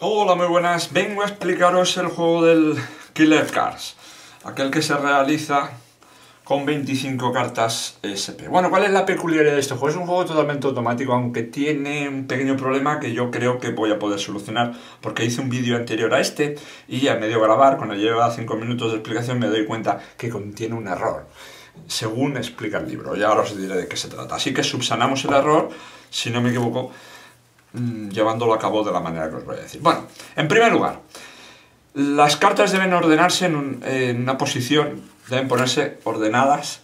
Hola, muy buenas. Vengo a explicaros el juego del Killer Cars, aquel que se realiza con 25 cartas SP. Bueno, ¿cuál es la peculiaridad de este juego? Es un juego totalmente automático, aunque tiene un pequeño problema que yo creo que voy a poder solucionar, porque hice un vídeo anterior a este y ya me dio grabar, cuando lleva 5 minutos de explicación me doy cuenta que contiene un error, según explica el libro, y ahora os diré de qué se trata. Así que subsanamos el error, si no me equivoco, Mm, llevándolo a cabo de la manera que os voy a decir. Bueno, en primer lugar, las cartas deben ordenarse en, una posición, deben ponerse ordenadas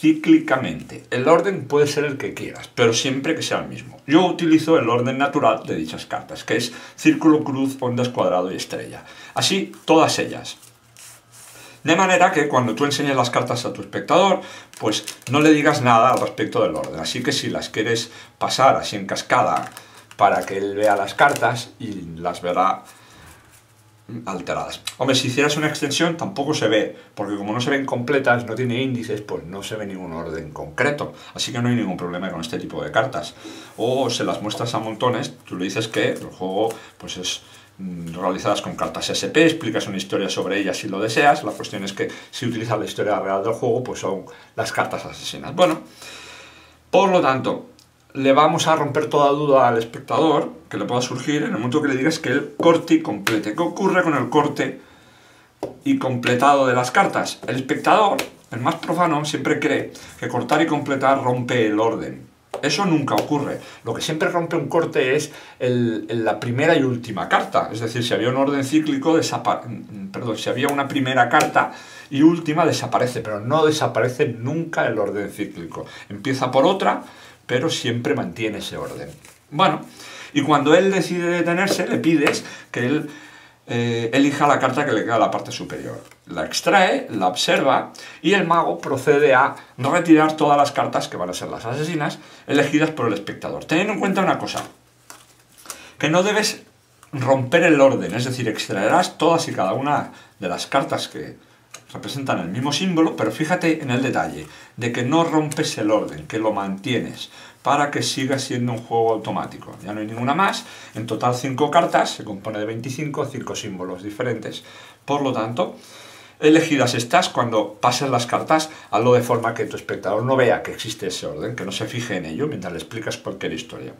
cíclicamente. El orden puede ser el que quieras, pero siempre que sea el mismo. Yo utilizo el orden natural de dichas cartas, que es círculo, cruz, ondas, cuadrado y estrella. Así, todas ellas. De manera que cuando tú enseñes las cartas a tu espectador, pues no le digas nada al respecto del orden. Así que si las quieres pasar así en cascada, para que él vea las cartas y las verá alteradas. Hombre, si hicieras una extensión tampoco se ve, porque como no se ven completas, no tiene índices, pues no se ve ningún orden concreto. Así que no hay ningún problema con este tipo de cartas. O se las muestras a montones, tú le dices que el juego pues es mm, realizadas con cartas SP, explicas una historia sobre ellas si lo deseas. La cuestión es que si utilizas la historia real del juego, pues son las cartas asesinas. Bueno, por lo tanto, le vamos a romper toda duda al espectador que le pueda surgir en el momento que le digas que él corte y complete. ¿Qué ocurre con el corte y completado de las cartas? El espectador, el más profano, siempre cree que cortar y completar rompe el orden. Eso nunca ocurre. Lo que siempre rompe un corte es la primera y última carta. Es decir, si había un orden cíclico, perdón, si había una primera carta y última, desaparece, pero no desaparece nunca el orden cíclico. Empieza por otra, pero siempre mantiene ese orden. Bueno, y cuando él decide detenerse, le pides que él eh, elija la carta que le queda a la parte superior. La extrae, la observa y el mago procede a retirar todas las cartas que van a ser las asesinas elegidas por el espectador. Teniendo en cuenta una cosa, que no debes romper el orden, es decir, extraerás todas y cada una de las cartas que, representan el mismo símbolo, pero fíjate en el detalle de que no rompes el orden, que lo mantienes para que siga siendo un juego automático. Ya no hay ninguna más, en total 5 cartas, se compone de 25, 5 símbolos diferentes. Por lo tanto, elegidas estas, cuando pases las cartas, hazlo de forma que tu espectador no vea que existe ese orden, que no se fije en ello mientras le explicas cualquier historia.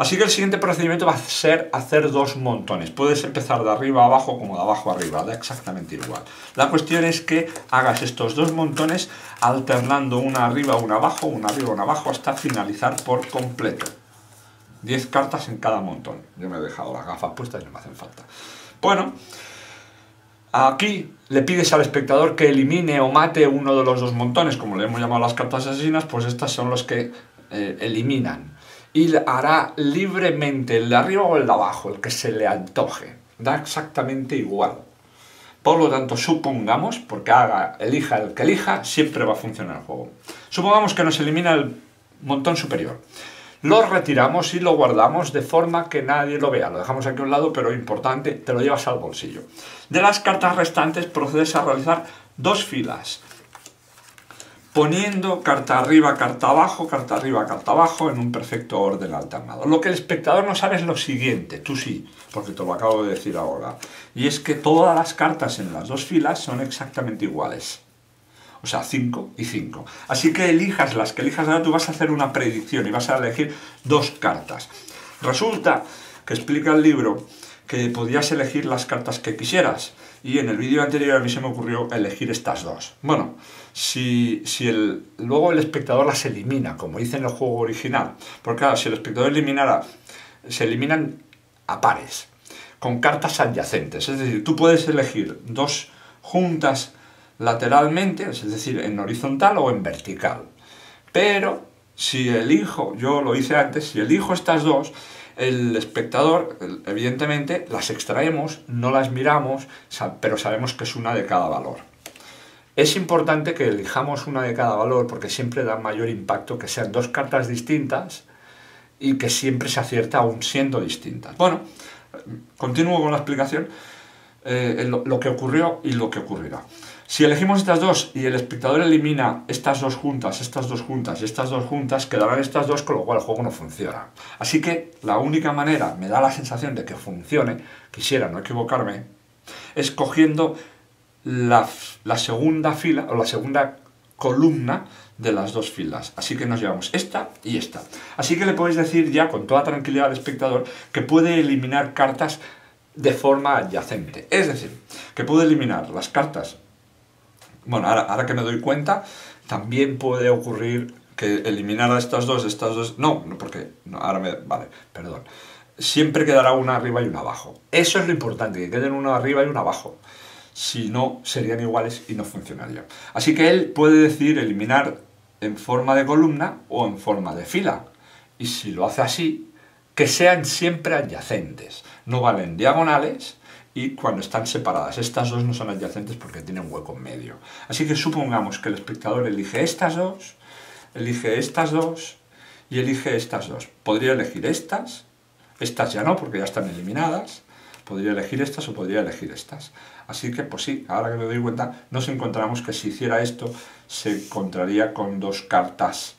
Así que el siguiente procedimiento va a ser hacer dos montones. Puedes empezar de arriba a abajo como de abajo a arriba, da exactamente igual. La cuestión es que hagas estos dos montones alternando una arriba, una abajo, una arriba, una abajo hasta finalizar por completo. 10 cartas en cada montón. Yo me he dejado las gafas puestas y no me hacen falta. Bueno, aquí le pides al espectador que elimine o mate uno de los dos montones, como le hemos llamado las cartas asesinas, pues estas son los que eh, eliminan y hará libremente el de arriba o el de abajo, el que se le antoje. Da exactamente igual. Por lo tanto, supongamos, porque haga, elija el que elija, siempre va a funcionar el juego. Supongamos que nos elimina el montón superior. Lo retiramos y lo guardamos de forma que nadie lo vea. Lo dejamos aquí a un lado, pero importante, te lo llevas al bolsillo. De las cartas restantes procedes a realizar dos filas poniendo carta arriba, carta abajo, carta arriba, carta abajo en un perfecto orden alternado. Lo que el espectador no sabe es lo siguiente, tú sí, porque te lo acabo de decir ahora, y es que todas las cartas en las dos filas son exactamente iguales. O sea, 5 y 5. Así que elijas las que elijas ahora, tú vas a hacer una predicción y vas a elegir dos cartas. Resulta que explica el libro que podías elegir las cartas que quisieras. Y en el vídeo anterior a mí se me ocurrió elegir estas dos. Bueno, si, si el, luego el espectador las elimina, como dice en el juego original, porque claro, si el espectador eliminara, se eliminan a pares, con cartas adyacentes, es decir, tú puedes elegir dos juntas lateralmente, es decir, en horizontal o en vertical, pero si elijo, yo lo hice antes, si elijo estas dos, el espectador, evidentemente, las extraemos, no las miramos, pero sabemos que es una de cada valor. Es importante que elijamos una de cada valor porque siempre da mayor impacto que sean dos cartas distintas y que siempre se acierta aún siendo distintas. Bueno, continúo con la explicación, eh, lo, lo que ocurrió y lo que ocurrirá. Si elegimos estas dos y el espectador elimina estas dos juntas, estas dos juntas y estas dos juntas, quedarán estas dos, con lo cual el juego no funciona. Así que la única manera, me da la sensación de que funcione, quisiera no equivocarme, es cogiendo la, segunda fila o la segunda columna de las dos filas. Así que nos llevamos esta y esta. Así que le podéis decir ya con toda tranquilidad al espectador que puede eliminar cartas de forma adyacente. Es decir, que puede eliminar las cartas bueno, ahora, que me doy cuenta, también puede ocurrir que eliminar a estas dos, estas dos... No, no porque... Ahora me... Vale, perdón. Siempre quedará una arriba y una abajo. Eso es lo importante, que queden una arriba y una abajo. Si no, serían iguales y no funcionaría. Así que él puede decir eliminar en forma de columna o en forma de fila. Y si lo hace así, que sean siempre adyacentes. No valen diagonales, y cuando están separadas. Estas dos no son adyacentes porque tienen hueco en medio. Así que supongamos que el espectador elige estas dos, elige estas dos y elige estas dos. Podría elegir estas, estas ya no porque ya están eliminadas, podría elegir estas o podría elegir estas. Así que, pues sí, ahora que me doy cuenta, nos encontramos que si hiciera esto, se encontraría con dos cartas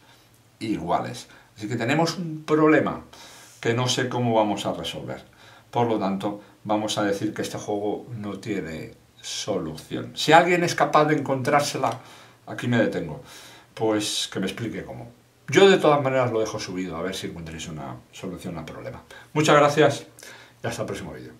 iguales. Así que tenemos un problema que no sé cómo vamos a resolver. Por lo tanto, vamos a decir que este juego no tiene solución. Si alguien es capaz de encontrársela, aquí me detengo. Pues que me explique cómo. Yo de todas maneras lo dejo subido, a ver si encontréis una solución al problema. Muchas gracias y hasta el próximo vídeo.